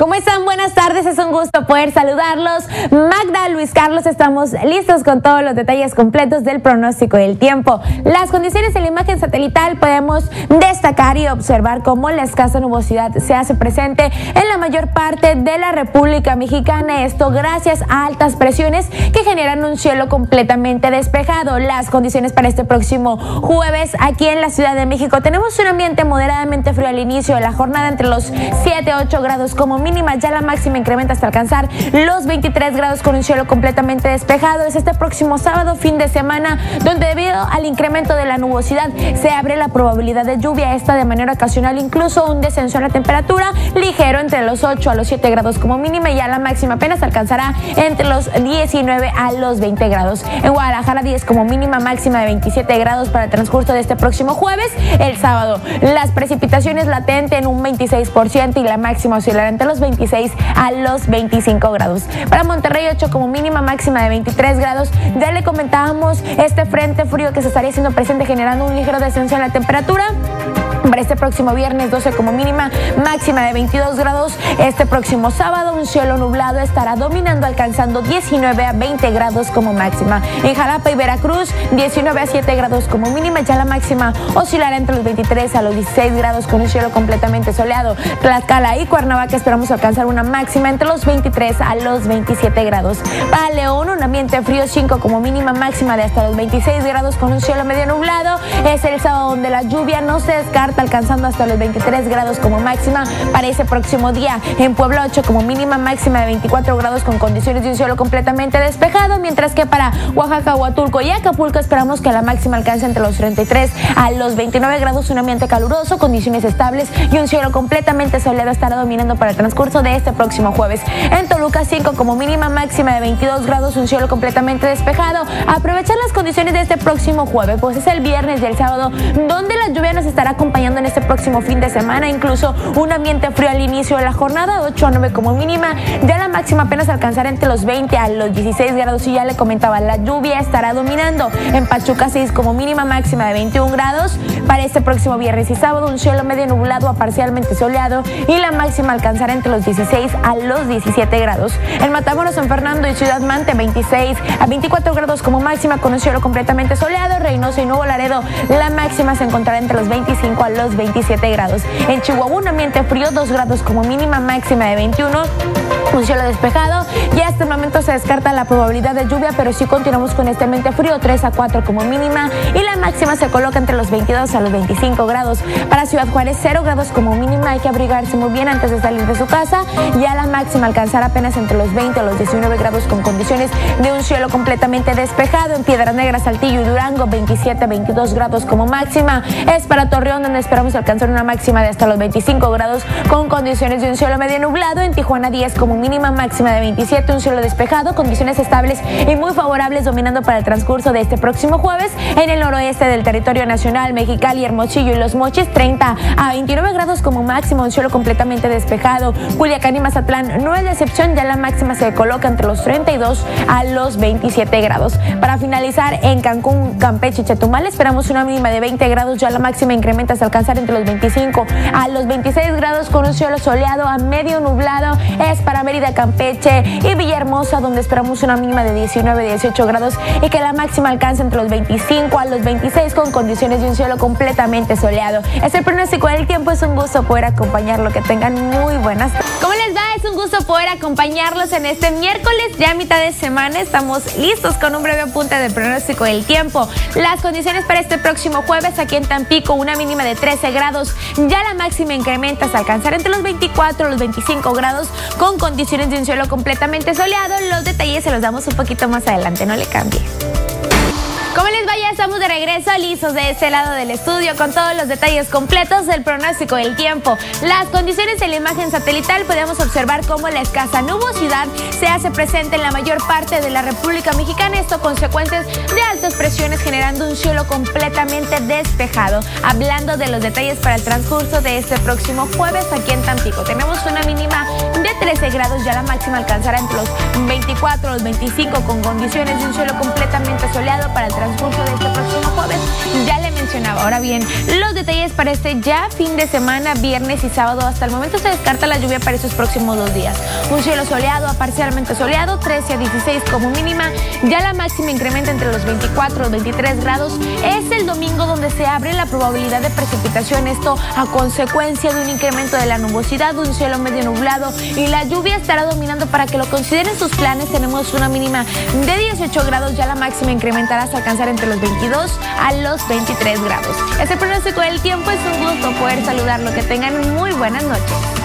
¿Cómo están? Buenas tardes, es un gusto poder saludarlos. Magda, Luis Carlos, estamos listos con todos los detalles completos del pronóstico del tiempo. Las condiciones en la imagen satelital podemos destacar y observar cómo la escasa nubosidad se hace presente en la mayor parte de la República Mexicana. Esto gracias a altas presiones que generan un cielo completamente despejado. Las condiciones para este próximo jueves aquí en la Ciudad de México tenemos un ambiente moderadamente frío al inicio de la jornada entre los 7 8 grados como mínima, ya la máxima incrementa hasta alcanzar los 23 grados con un cielo completamente despejado. Es este próximo sábado, fin de semana, donde debido al incremento de la nubosidad se abre la probabilidad de lluvia, esta de manera ocasional, incluso un descenso en la temperatura ligero entre los 8 a los 7 grados como mínima y ya la máxima apenas alcanzará entre los 19 a los 20 grados. En Guadalajara 10 como mínima, máxima de 27 grados para el transcurso de este próximo jueves. El sábado, las precipitaciones latentes en un 26% y la máxima oscilará entre los 26 a los 25 grados. Para Monterrey 8 como mínima máxima de 23 grados. Ya le comentábamos este frente frío que se estaría haciendo presente generando un ligero descenso en la temperatura. Este próximo viernes 12 como mínima, máxima de 22 grados. Este próximo sábado un cielo nublado estará dominando alcanzando 19 a 20 grados como máxima. En Jalapa y Veracruz 19 a 7 grados como mínima, ya la máxima oscilará entre los 23 a los 16 grados con un cielo completamente soleado. Tlaxcala y Cuernavaca esperamos alcanzar una máxima entre los 23 a los 27 grados. Para León un ambiente frío 5 como mínima máxima de hasta los 26 grados con un cielo medio nublado. Es el sábado donde la lluvia no se descarta alcanzando hasta los 23 grados como máxima para ese próximo día. En Puebla 8 como mínima máxima de 24 grados con condiciones de un cielo completamente despejado, mientras que para Oaxaca, Huatulco y Acapulco esperamos que la máxima alcance entre los 33 a los 29 grados, un ambiente caluroso, condiciones estables y un cielo completamente soleado estará dominando para el transcurso de este próximo jueves. En Toluca 5 como mínima máxima de 22 grados, un cielo completamente despejado. Aprovechar las condiciones de este próximo jueves, pues es el viernes y el sábado donde la lluvia nos estará acompañando en este próximo fin de semana, incluso un ambiente frío al inicio de la jornada, 8 a 9 como mínima, ya la máxima apenas alcanzará entre los 20 a los 16 grados. Y ya le comentaba, la lluvia estará dominando. En Pachuca 6 como mínima máxima de 21 grados. Para este próximo viernes y sábado, un cielo medio nublado a parcialmente soleado. Y la máxima alcanzará entre los 16 a los 17 grados. En Matamoros, San Fernando y Ciudad Mante 26 a 24 grados como máxima con un cielo completamente soleado, Reynosa y Nuevo Laredo, la máxima se encontrará entre los 25 a los 27 grados. En Chihuahua un ambiente frío, 2 grados como mínima, máxima de 21 un cielo despejado y hasta el momento se descarta la probabilidad de lluvia, pero sí continuamos con este ambiente frío, 3 a 4 como mínima y la máxima se coloca entre los 22 a los 25 grados. Para Ciudad Juárez 0 grados como mínima, hay que abrigarse muy bien antes de salir de su casa, ya la máxima alcanzará apenas entre los 20 a los 19 grados con condiciones de un cielo completamente despejado. En Piedras Negras, Saltillo y Durango 27 a 22 grados como máxima. Es para Torreón donde esperamos alcanzar una máxima de hasta los 25 grados con condiciones de un cielo medio nublado. En Tijuana 10 como mínima máxima de 27, un cielo despejado, condiciones estables y muy favorables dominando para el transcurso de este próximo jueves en el noroeste del territorio nacional, Mexicali, Hermosillo y Los Mochis, 30 a 29 grados como máximo, un cielo completamente despejado. Culiacán y Mazatlán no es la excepción, ya la máxima se coloca entre los 32 a los 27 grados. Para finalizar, en Cancún, Campeche y Chetumal esperamos una mínima de 20 grados, ya la máxima incrementa hasta alcanzar entre los 25 a los 26 grados con un cielo soleado a medio nublado. Es para Mérida, Campeche y Villahermosa, donde esperamos una mínima de 19, 18 grados y que la máxima alcance entre los 25 a los 26 con condiciones de un cielo completamente soleado. Es el pronóstico del tiempo, es un gusto poder acompañarlo, que tengan muy buenas. ¿Cómo les va? Es un gusto poder acompañarlos en este miércoles, ya mitad de semana. Estamos listos con un breve apunte del pronóstico del tiempo. Las condiciones para este próximo jueves aquí en Tampico, una mínima de 13 grados, ya la máxima incrementa hasta alcanzar entre los 24 a los 25 grados con condiciones de un cielo completamente soleado. Los detalles se los damos un poquito más adelante, no le cambie. ¿Cómo les vaya? Estamos de regreso lisos de este lado del estudio con todos los detalles completos del pronóstico del tiempo. Las condiciones en la imagen satelital podemos observar cómo la escasa nubosidad se hace presente en la mayor parte de la República Mexicana. Esto consecuencias de altas presiones generando un cielo completamente despejado. Hablando de los detalles para el transcurso de este próximo jueves aquí en Tampico. Tenemos una mínima de 13 grados, ya la máxima alcanzará entre los 24 los 25 con condiciones de un cielo completamente soleado para el transcurso de este próximo jueves. Ya Ahora bien, los detalles para este ya fin de semana, viernes y sábado. Hasta el momento se descarta la lluvia para estos próximos dos días. Un cielo soleado a parcialmente soleado, 13 a 16 como mínima. Ya la máxima incrementa entre los 24 y 23 grados. Es el domingo donde se abre la probabilidad de precipitación. Esto a consecuencia de un incremento de la nubosidad, un cielo medio nublado y la lluvia estará dominando para que lo consideren sus planes. Tenemos una mínima de 18 grados, ya la máxima incrementará hasta alcanzar entre los 22 a los 23 grados. Este pronóstico del tiempo es un gusto poder saludarlo. Que tengan muy buenas noches.